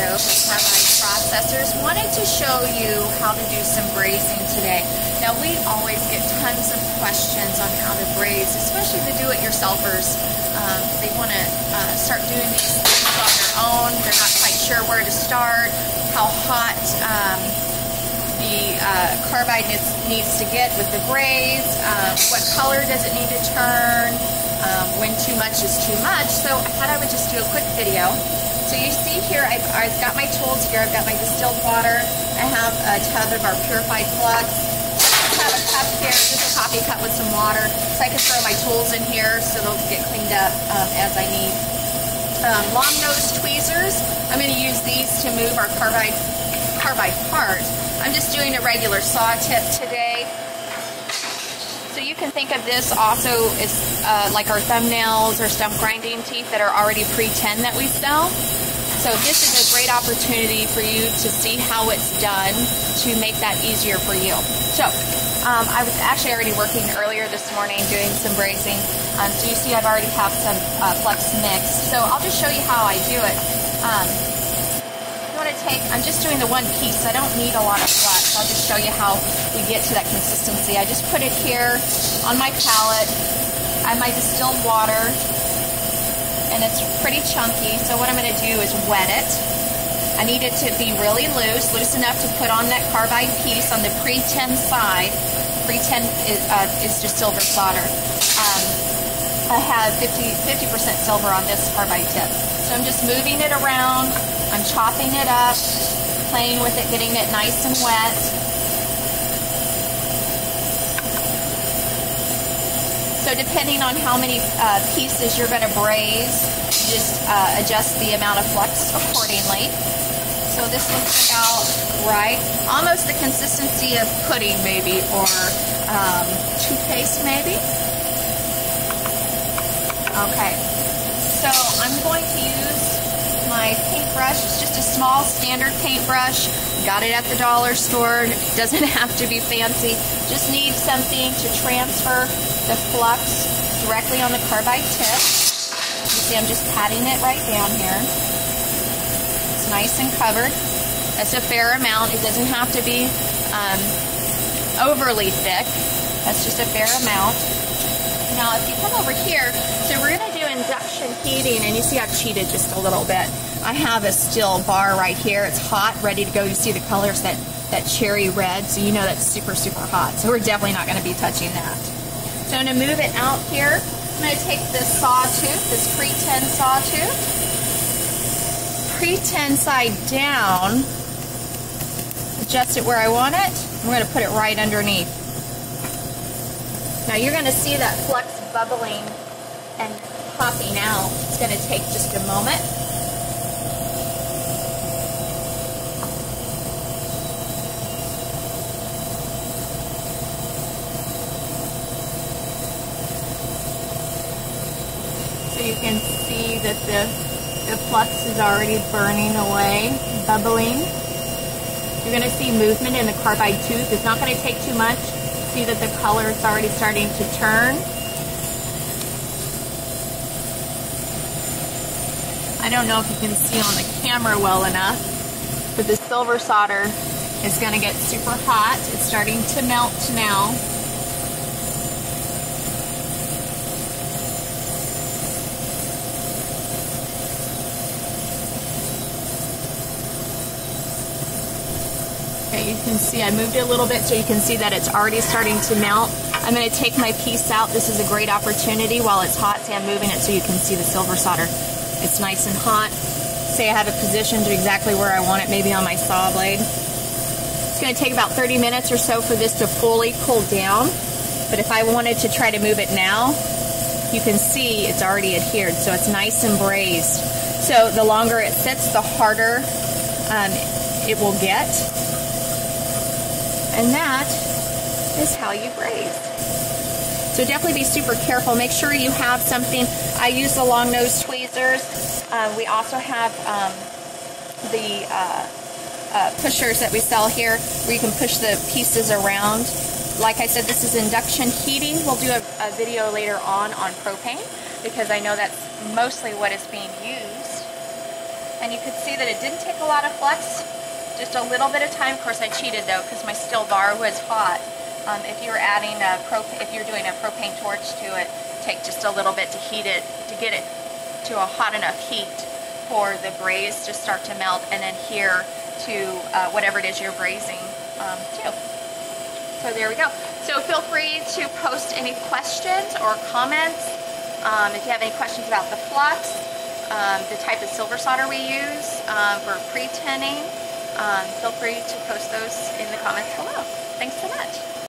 stove, the carbide processors. Wanted to show you how to do some brazing today. Now we always get tons of questions on how to braze, especially the do-it-yourselfers. Um, they want to uh, start doing these things on their own. They're not quite sure where to start, how hot um, the uh, carbide needs, needs, to get with the braze, uh, what color does it need to turn, um, when too much is too much. So I thought I would just do a quick video. So you see here, I've, I've got my tools here. I've got my distilled water. I have a tub of our purified flux. I have a cup here, just a coffee cup with some water. So I can throw my tools in here so they'll get cleaned up um, as I need. Um, long nose tweezers. I'm going to use these to move our carbide, carbide part. I'm just doing a regular saw tip today. So you can think of this also as uh, like our thumbnails or stump grinding teeth that are already pre-tin that we sell. So this is a great opportunity for you to see how it's done to make that easier for you. So um, I was actually already working earlier this morning doing some brazing. Um, so you see I've already have some uh, flux mixed. So I'll just show you how I do it. Um, want to take, I'm just doing the one piece. I don't need a lot of flux. I'll just show you how we get to that consistency. I just put it here on my palette. I my distilled water and it's pretty chunky. So what I'm going to do is wet it. I need it to be really loose, loose enough to put on that carbide piece on the pre-tin side. Pre-tin is, uh, is just silver solder. Um, I have 50, 50% silver on this carbide tip. So I'm just moving it around I'm chopping it up, playing with it, getting it nice and wet. So depending on how many uh, pieces you're going to braze, just uh, adjust the amount of flux accordingly. So this looks about right. Almost the consistency of pudding maybe, or um, toothpaste maybe. Okay, so I'm going to use my paintbrush. It's just a small standard paintbrush. Got it at the dollar store. Doesn't have to be fancy. Just need something to transfer the flux directly on the carbide tip. You see I'm just patting it right down here. It's nice and covered. That's a fair amount. It doesn't have to be um, overly thick. That's just a fair amount. Now, if you come over here, so we're going to induction heating, and you see I've cheated just a little bit. I have a steel bar right here. It's hot, ready to go. You see the colors, that, that cherry red, so you know that's super, super hot. So we're definitely not going to be touching that. So I'm going to move it out here. I'm going to take this sawtooth, this pre-tin sawtooth, pre-tin side down, adjust it where I want it. I'm going to put it right underneath. Now you're going to see that flux bubbling and popping out. It's going to take just a moment. So you can see that the, the flux is already burning away, bubbling. You're going to see movement in the carbide tooth. It's not going to take too much. See that the color is already starting to turn. I don't know if you can see on the camera well enough, but the silver solder is going to get super hot. It's starting to melt now. Okay, you can see I moved it a little bit so you can see that it's already starting to melt. I'm going to take my piece out. This is a great opportunity while it's hot. See, I'm moving it so you can see the silver solder. It's nice and hot. Say I have it positioned exactly where I want it, maybe on my saw blade. It's going to take about 30 minutes or so for this to fully cool down. But if I wanted to try to move it now, you can see it's already adhered, so it's nice and brazed. So the longer it sits, the harder um, it will get. And that is how you braze. So definitely be super careful. Make sure you have something. I use the long nose tweezers. Uh, we also have um, the uh, uh, pushers that we sell here where you can push the pieces around. Like I said, this is induction heating. We'll do a, a video later on on propane because I know that's mostly what is being used. And you could see that it didn't take a lot of flux, just a little bit of time. Of course, I cheated though because my steel bar was hot. Um, if you're adding a if you're doing a propane torch to it, take just a little bit to heat it, to get it to a hot enough heat for the braze to start to melt, and then here to uh, whatever it is you're brazing um, too. So there we go. So feel free to post any questions or comments. Um, if you have any questions about the flux, um, the type of silver solder we use um, for pre-tinning, um, feel free to post those in the comments below. Thanks so much.